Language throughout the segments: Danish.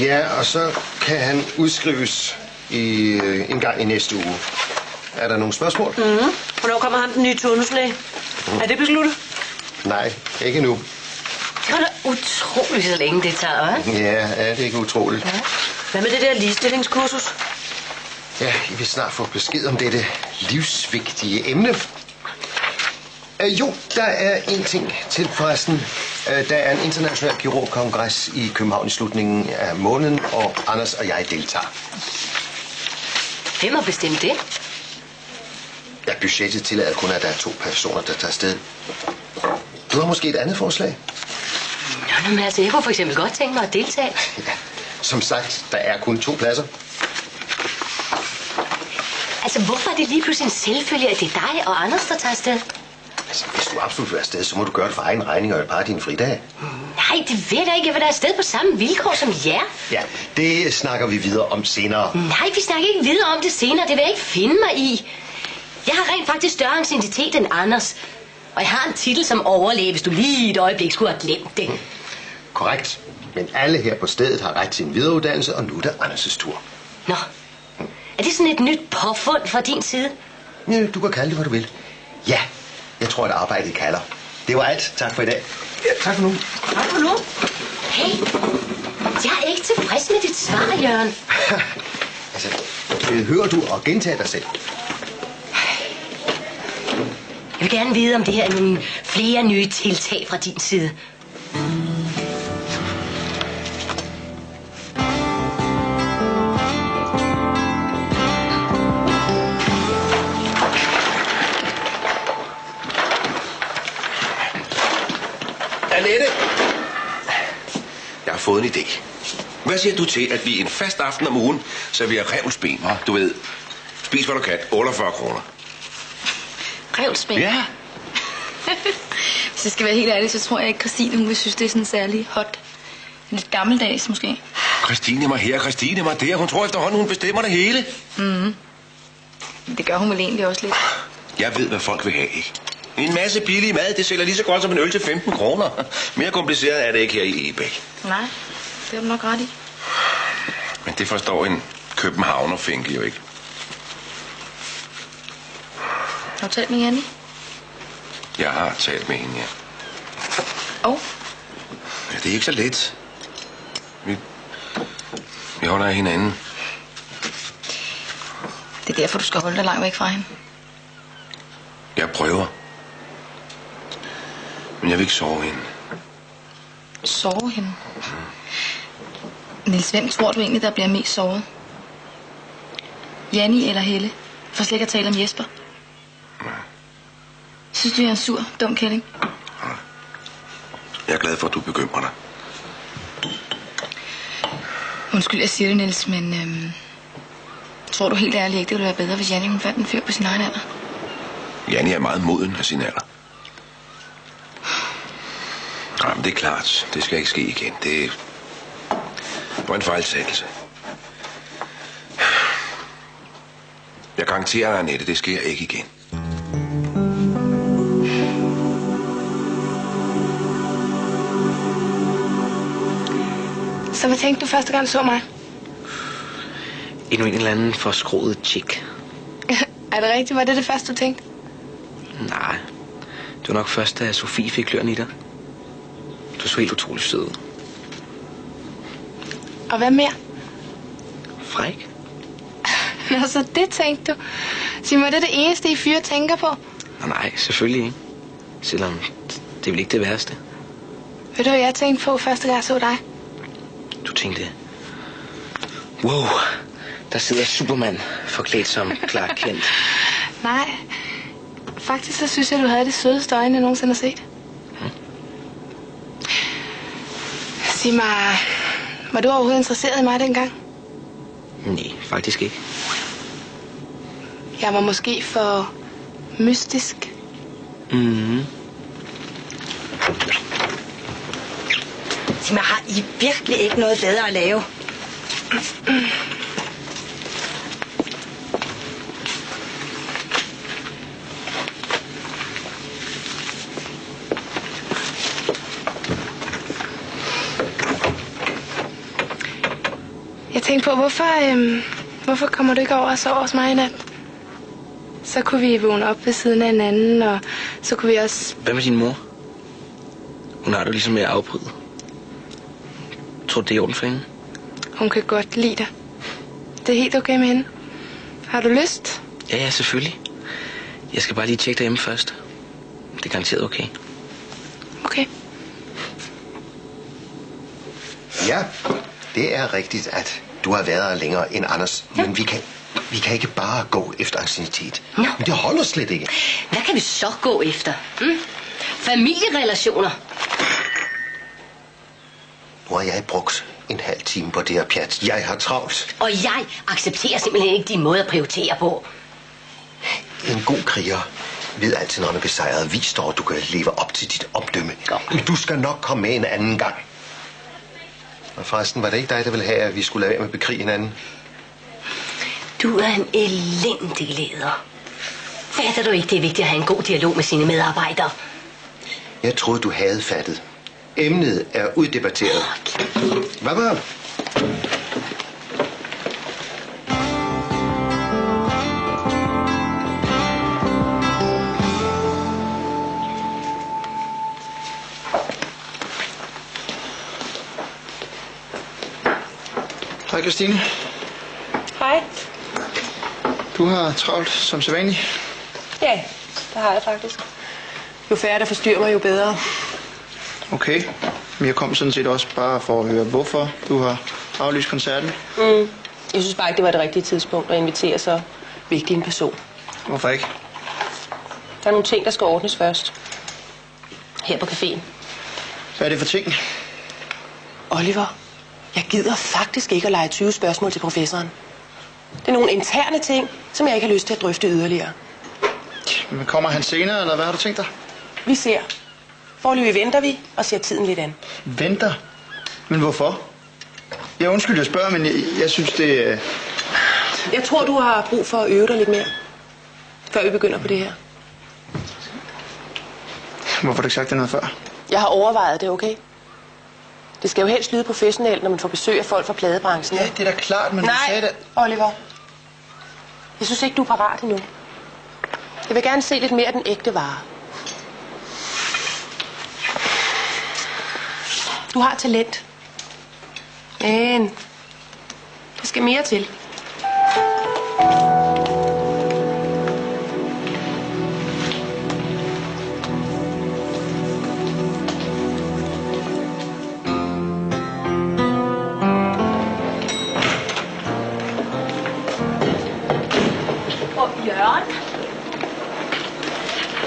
Ja, og så kan han udskrives i, øh, en gang i næste uge. Er der nogle spørgsmål? Mm. Hvornår kommer han den nye tunnelslæge? Mm. Er det besluttet? Nej, ikke nu. Det da utroligt, så længe det tager, hva'? Ja, er det ikke utroligt? Ja. Hvad med det der ligestillingskursus? Ja, I vil snart få besked om dette livsvigtige emne. Uh, jo, der er en ting til forresten. Uh, der er en international kirurgkongres i København i slutningen af måneden, og Anders og jeg deltager. Hvem har bestemt det? Ja, budgettet tillader kun, at der er to personer, der tager afsted. Du har måske et andet forslag? Nå, men altså, jeg kunne for eksempel godt tænke mig at deltage. Ja, som sagt, der er kun to pladser. Altså, hvorfor er det lige pludselig en selvfølge, at det er dig og Anders, der tager afsted? Hvis du absolut vil afsted, så må du gøre det for egen regning og et par af dine fridage. Nej, det ved jeg ikke. Jeg vil da afsted på samme vilkår som jer. Ja, det snakker vi videre om senere. Nej, vi snakker ikke videre om det senere. Det vil jeg ikke finde mig i. Jeg har rent faktisk større anciennitet end Anders. Og jeg har en titel som overlæge, hvis du lige et øjeblik skulle have glemt det. Korrekt. Men alle her på stedet har ret til en videreuddannelse, og nu er det Anders' tur. Nå, er det sådan et nyt påfund fra din side? Ja, du kan kalde det, hvad du vil. Ja, jeg tror, at arbejdet kalder. Det var alt. Tak for i dag. Ja, tak for nu. Tak for nu. Hey, jeg er ikke tilfreds med dit svar, Jørgen. altså, hører du og gentage dig selv? Jeg vil gerne vide, om det her er nogle flere nye tiltag fra din side. Fået en idé. Hvad siger du til, at vi en fast aften om ugen serverer revsben, hva'? Du ved, spis hvad du kan. 48 kroner. Revsben? Ja. Hvis jeg skal være helt ærlig, så tror jeg ikke, Christine hun vil synes, det er sådan særlig hot. Lidt gammeldags måske. Christine mig her, Christine mig der. Hun tror efterhånden, hun bestemmer det hele. Mm. Det gør hun vel egentlig også lidt. Jeg ved, hvad folk vil have, ikke? En masse billig mad, det sælger lige så godt som en øl til 15 kroner. Mere kompliceret er det ikke her i Ebæk. Nej, det er du nok ret i. Men det forstår en københavnerfinkel jo ikke. Har du talt med Janni? Jeg har talt med hende, ja. Og? ja det er ikke så let. Vi, vi holder af hinanden. Det er derfor, du skal holde dig langt væk fra hende. Jeg prøver. Men jeg vil ikke sove hende. Sove hende? Niels, hvem tror du egentlig, der bliver mest såret? Janni eller Helle? For slet ikke at tale om Jesper. Synes du, jeg er en sur, dum kælling? Jeg er glad for, at du bekymrer dig. Undskyld, jeg siger det, Niels, men øhm, tror du helt ærligt ikke, det ville være bedre, hvis Janni hun fandt en fyr på sin egen alder? Janni er meget moden af sin alder. Nej, men det er klart. Det skal ikke ske igen. Det var en fejlsættelse. Jeg garanterer dig, Annette, det sker ikke igen. Så hvad tænkte du første gang, du så mig? Endnu en eller anden forskroet chick. er det rigtigt? Var det det første, du tænkte? Nej, det var nok først, da Sofie fik kløren i dig. Du så helt utrolig sød ud. Og hvad mere? Fræk. Nå, så det tænkte du. Sig mig, det er det eneste, I fyre tænker på. Nå, nej, selvfølgelig ikke. Selvom det er vel ikke det værste. Ved du, hvad jeg tænkte på første gang, jeg så dig? Du tænkte, wow, der sidder Superman forklædt som Clark Kent. Nej, faktisk så synes jeg, du havde det sødeste øjne, jeg nogensinde har set. Hmm. Sig mig, var du overhovedet interesseret i mig dengang? Nej, faktisk ikke. Jeg var måske for mystisk. Mm. Sig mig, har I virkelig ikke noget bedre at lave? Tænkte på, hvorfor, øhm, hvorfor kommer du ikke over og sover hos mig i nat? Så kunne vi vågne op ved siden af hinanden, og så kunne vi også... Hvad med din mor? Hun har det ligesom med at afbryde. Tror du, det er orden for hende? Hun kan godt lide dig. Det er helt okay med hende. Har du lyst? Ja, ja, selvfølgelig. Jeg skal bare lige tjekke derhjemme først. Det er garanteret okay. Okay. Ja, det er rigtigt, at du har været her længere end Anders. Ja. Men vi kan, vi kan ikke bare gå efter ancienitet. Nå. Men det holder slet ikke. Hvad kan vi så gå efter? Hm? Familierelationer. Nu har jeg brugt en halv time på det her pjat. Jeg har travlt. Og jeg accepterer simpelthen ikke din måde at prioritere på. En god kriger ved altid, når han er besejret. Vis dig, at du kan leve op til dit omdømme. Ja. Du skal nok komme med en anden gang. Og forresten, var det ikke dig, der ville have, at vi skulle lade være med at bekrige hinanden? Du er en elendig leder. Fatter du ikke, det er vigtigt at have en god dialog med sine medarbejdere? Jeg troede, du havde fattet. Emnet er uddebatteret. Hvad var Hej Christine. Hej. Du har travlt som sædvanligt. Ja, det har jeg faktisk. Jo færre, der forstyrrer mig, jo bedre. Okay. Men jeg kom sådan set også bare for at høre, hvorfor du har aflyst koncerten. Mm. Jeg synes bare ikke, det var det rigtige tidspunkt at invitere så vigtig en person. Hvorfor ikke? Der er nogle ting, der skal ordnes først. Her på caféen. Hvad er det for ting? Oliver, jeg gider faktisk ikke at lege 20 spørgsmål til professoren. Det er nogle interne ting, som jeg ikke har lyst til at drøfte yderligere. Men kommer han senere, eller hvad har du tænkt dig? Vi ser. Forløbig venter vi og ser tiden lidt an. Venter? Men hvorfor? Jeg undskyld, jeg spørger, men jeg, jeg synes, det er... Jeg tror, du har brug for at øve dig lidt mere, før vi begynder på det her. Hvorfor har du ikke sagt det noget før? Jeg har overvejet det, okay? Det skal jo helst lyde professionelt, når man får besøg af folk fra pladebranchen. Ja, det er da klart, men du sagde Nej, det... Oliver. Jeg synes ikke, du er parat endnu. Jeg vil gerne se lidt mere af den ægte vare. Du har talent. Men der skal mere til.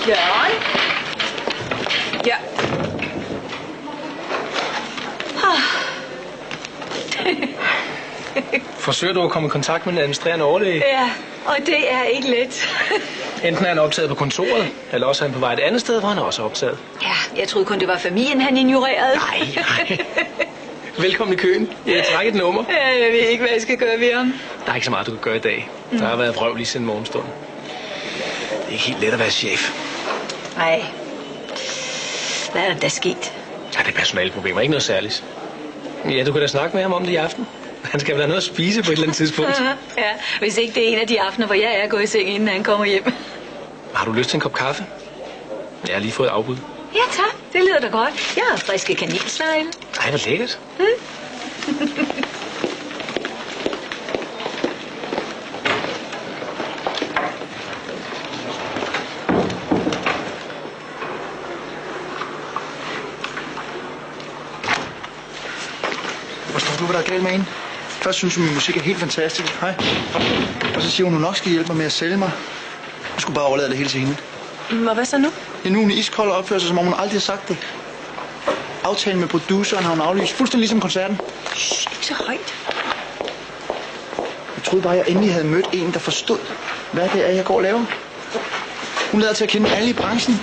Jørgen? Ja. Forsøger du at komme i kontakt med den administrerende overlæge? Ja, og det er ikke let. Enten er han optaget på kontoret, eller også er han på vej et andet sted, hvor han også er optaget. Ja, jeg troede kun, det var familien, han ignorerede. Nej, nej. Velkommen i køen. Jeg træk et nummer. Ja, jeg ved ikke, hvad jeg skal gøre ved ham. Der er ikke så meget, du kan gøre i dag. Der har været vrøvl lige siden morgenstunden. Det er ikke helt let at være chef. Nej. Hvad er der, der sket? Ja, det er personaleproblemer, ikke noget særligt. Ja, du kan da snakke med ham om det i aften. Han skal vel have noget at spise på et eller andet tidspunkt. ja, hvis ikke det er en af de aftener, hvor jeg er gået i seng, inden han kommer hjem. Har du lyst til en kop kaffe? Jeg har lige fået afbud. Ja, tak. Det lyder da godt. Jeg har friske kanelsnegle. Ej, hvor lækkert. Forstår galt med hende? Først synes hun, min musik er helt fantastisk. Hej. Og så siger hun, hun nok skal hjælpe mig med at sælge mig. Jeg skulle bare overlade det hele til hende. Mm, Og hvad så nu? Ja, nu er hun iskold og opfører sig, som om hun aldrig har sagt det. Aftalen med produceren har hun aflyst. Fuldstændig ligesom koncerten. Shh, ikke så højt. Jeg troede bare, jeg endelig havde mødt en, der forstod, hvad det er, jeg går og laver. Hun lader til at kende alle i branchen.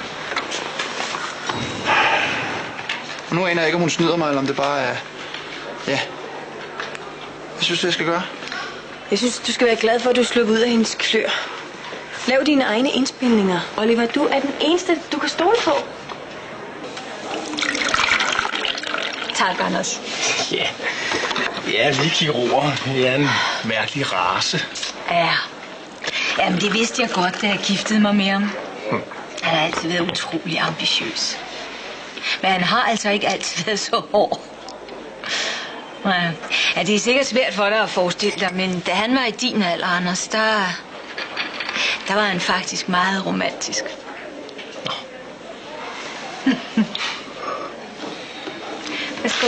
Og nu aner jeg ikke, om hun snyder mig, eller om det bare er... Ja. Hvad synes du, jeg skal gøre? Jeg synes, du skal være glad for, at du slipper ud af hendes klør. Lav dine egne indspilninger. Oliver, du er den eneste, du kan stole på. Tak, Anders. Ja. Ja, vi kirurger. Vi er en mærkelig race. Ja. Jamen, det vidste jeg godt, da jeg giftede mig med ham. Han har altid været utrolig ambitiøs. Men han har altså ikke altid været så hård. Ja, ja, det er sikkert svært for dig at forestille dig, men da han var i din alder, Anders, der, der var han faktisk meget romantisk. Værsgo.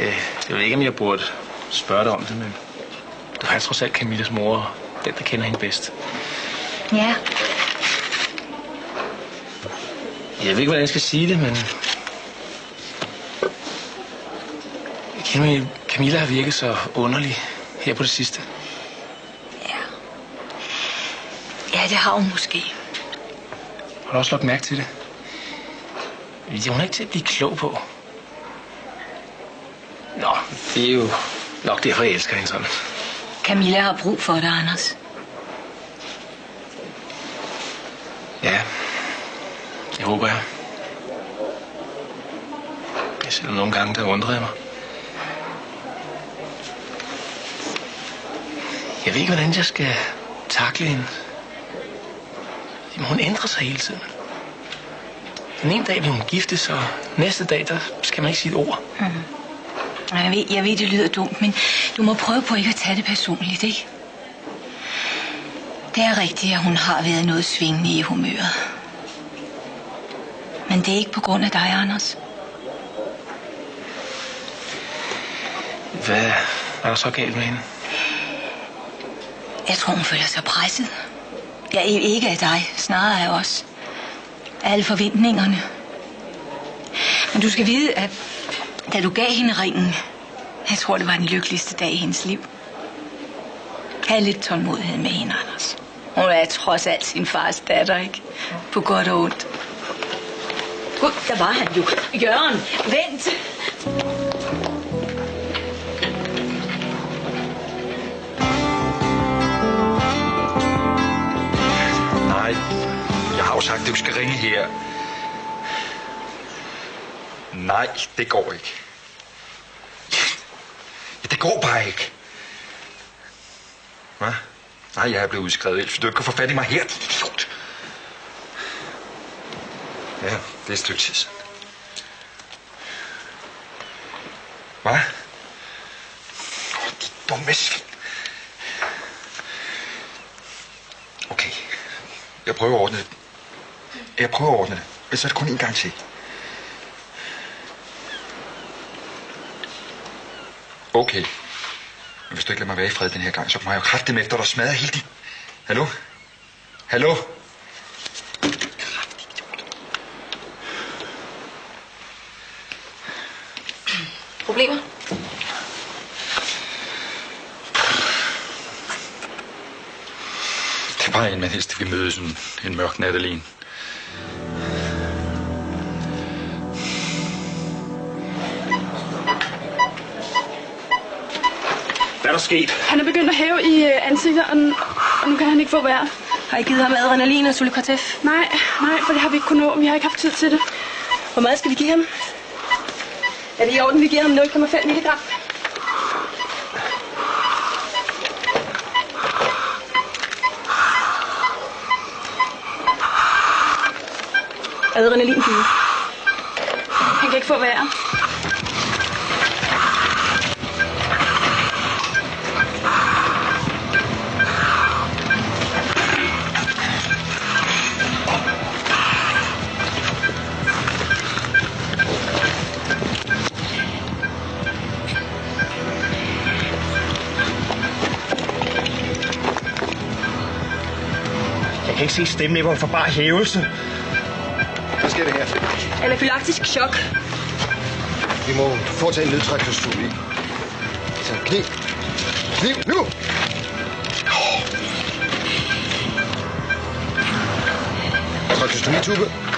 Øh, jeg ved ikke, om jeg burde spørge dig om det, men du er trods alt Camillas mor, den, der kender hende bedst. Ja, Jeg ved ikke, hvordan jeg skal sige det, men... Camilla, Camilla har virket så underlig her på det sidste. ja, det har hun måske. Har du også lagt mærke til det? Ja, hun er ikke til at blive klog på. Nå, det er jo nok derfor, jeg elsker hende sådan. Camilla har brug for dig, Anders. Ja, det håber jeg. Jeg selvom nogle gange, der undrer jeg mig. Jeg ved ikke, hvordan jeg skal takle hende. Jamen, hun ændrer sig hele tiden. Den ene dag vil hun giftes, og næste dag, der skal man ikke sige et ord. Mm. Jeg ved, jeg ved, det lyder dumt, men du må prøve på ikke at tage det personligt, ikke? Det er rigtigt, at hun har været noget svingende i humøret. Men det er ikke på grund af dig, Anders. Hvad er der så galt med hende? Jeg tror, hun føler sig presset. Ja, ikke af dig, snarere af os. Alle forventningerne. Men du skal vide, at da du gav hende ringen, jeg tror, det var den lykkeligste dag i hendes liv. Ha' lidt tålmodighed med hende, Anders. Hun er trods alt sin fars datter, ikke? På godt og ondt. Gud, der var han jo. Jørgen, vent! Sagt, at du skal ringe her. Nej, det går ikke. Ja, det går bare ikke. Hvad? Nej, jeg er blevet udskrevet, Elf. du kan få fat i mig her. Idiot. Ja, det er et stykke tid siden. Hvad? Åh, de dumme svin. Okay, jeg prøver at ordne det. Jeg prøver at ordne det. Men så er det kun en gang til. Okay. Men hvis du ikke lader mig være i fred den her gang, så kommer jeg jo kraftigt med efter dig smadre hele din... Hallo? Hallo? Problemer? Det er bare en, man helst vil møde sådan en mørk nat alene. Hvad er der sket? Han er begyndt at hæve i øh, ansigtet, og, n- og nu kan han ikke få vejret. Har I givet ham adrenalin og sulikortef? Nej, nej, for det har vi ikke kunnet nå. Vi har ikke haft tid til det. Hvor meget skal vi give ham? Er det i orden, vi giver ham 0,5 milligram? Adrenalin, Han kan ikke få vejret. Jeg kan ikke se stemningen for bare hævelse. Sker det her? Anafylaktisk chok. Vi må foretage en nødtrækningsstudie. Så kniv. Kniv, nu! Tracheostomitube.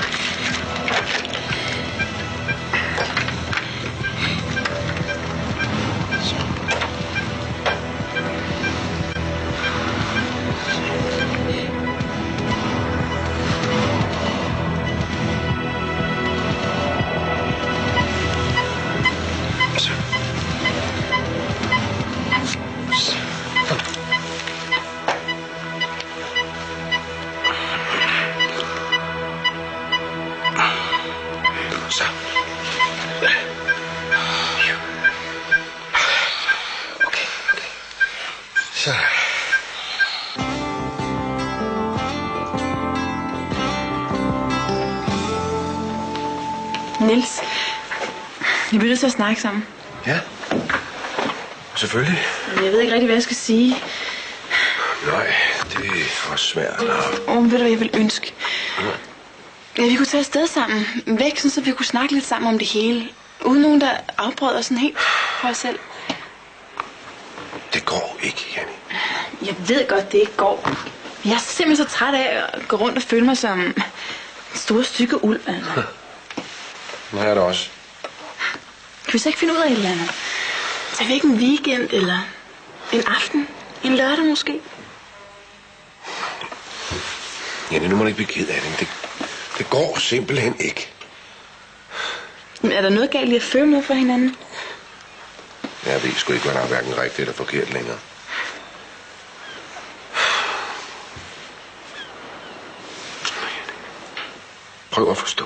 Så. Niels, vi bliver nødt til at snakke sammen. Ja. Selvfølgelig. Jeg ved ikke rigtig, hvad jeg skal sige. Nej, det er også svært. Åh, oh, ved du, hvad jeg vil ønske? Ja, vi kunne tage afsted sammen. Væk, sådan, så vi kunne snakke lidt sammen om det hele. Uden nogen, der afbrød os sådan helt for os selv. Ikke, Janne. Jeg ved godt, det ikke går. Jeg er simpelthen så træt af at gå rundt og føle mig som en stor stykke ulv. Altså. Nej, er det også. Kan vi så ikke finde ud af et eller andet? Tager vi ikke en weekend, eller en aften? En lørdag måske? Janne, nu må du ikke blive ked af det, det, det går simpelthen ikke. Men er der noget galt i at føle noget for hinanden? Jeg ved sgu ikke, hvad der er hverken rigtigt eller forkert længere. Prøv at forstå.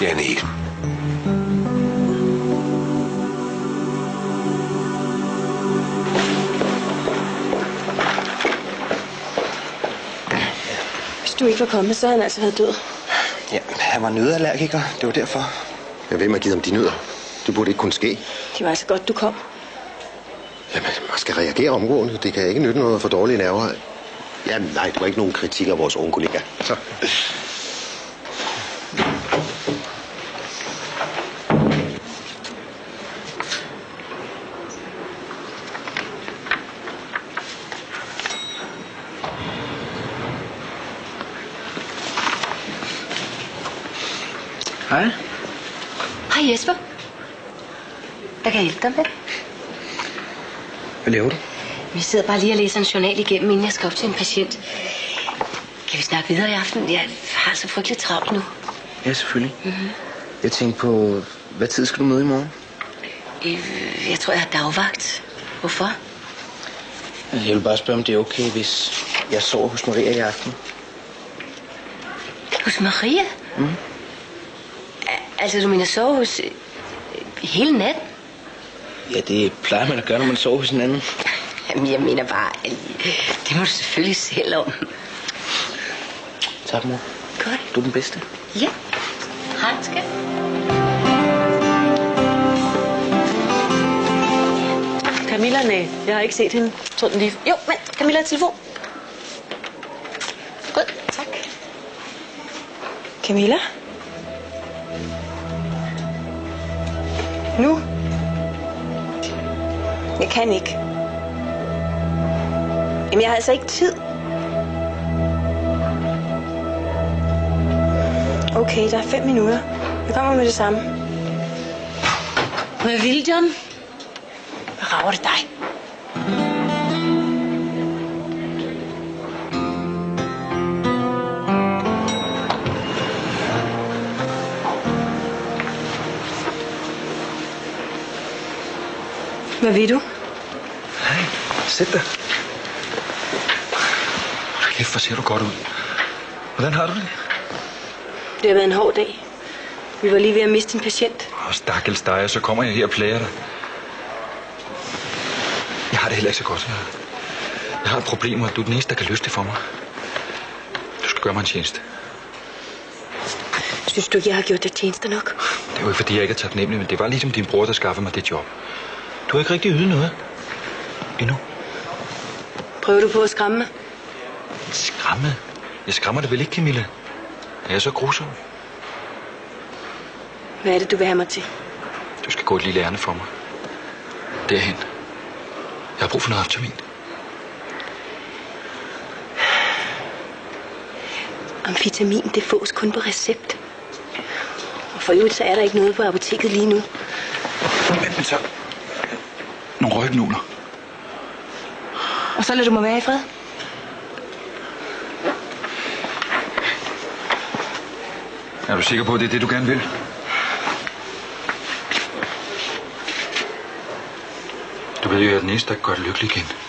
Janne, ikke. Hvis du ikke var kommet, så havde han altså været død. Ja, han var nødallergiker. Det var derfor. Jeg ved, man givet ham de nødder. Det burde ikke kunne ske. Det var altså godt, du kom. Skal reagere omgående. Det kan ikke nytte noget for dårlige nerver. Jamen, nej, det var ikke nogen kritik af vores unge kollega. Så. Hej. Hej Jesper. Hvad kan jeg hjælpe dig med? Hvad laver du? Vi sidder bare lige og læser en journal igennem, inden jeg skal op til en patient. Kan vi snakke videre i aften? Jeg har så frygteligt travlt nu. Ja, selvfølgelig. Mm-hmm. Jeg tænkte på, hvad tid skal du møde i morgen? Øh, Jeg tror, jeg har dagvagt. Hvorfor? Jeg vil bare spørge, om det er okay, hvis jeg sover hos Maria i aften. Hos Maria? Mm. Altså, du mener sove hos... øh, hele natten? Ja, det plejer man at gøre, når man sover hos hinanden. Jamen, jeg mener bare... at Det må du selvfølgelig selv om. Tak, mor. Godt. Du er den bedste. Ja. Hej, skat. Camilla, nej. Jeg har ikke set hende. Tror den lige... Jo, men Camilla har telefon. Godt, tak. Camilla? Nu? Jeg kan ikke. Jamen, jeg har altså ikke tid. Okay, der er fem minutter. Jeg kommer med det samme. Hvad vil John? Hvad rager det dig? Hvad vil du? Hej, sæt dig. Hold kæft, hvor ser du godt ud. Hvordan har du det? Det har været en hård dag. Vi var lige ved at miste en patient. Og stakkels dig, og så kommer jeg her og plager dig. Jeg har det heller ikke så godt. Jeg, jeg har et problem, og du er den eneste, der kan løse det for mig. Du skal gøre mig en tjeneste. Synes du ikke, jeg har gjort dig tjenester nok? Det er jo ikke, fordi jeg ikke er taknemmelig, men det var ligesom din bror, der skaffede mig det job. Du har ikke rigtig ydet noget. Endnu. Prøver du på at skræmme mig? Skræmme? Jeg skræmmer dig vel ikke, Camilla? Er jeg så grusom? Hvad er det, du vil have mig til? Du skal gå et lille ærne for mig. Derhen. Jeg har brug for noget amfetamin. Amfetamin, det fås kun på recept. Og for øvrigt, så er der ikke noget på apoteket lige nu. Men så... Rygknugler. Og så lader du mig være i fred. Er du sikker på, at det er det, du gerne vil? Du ved jo, at jeg er den eneste, der gøre dig lykkelig igen.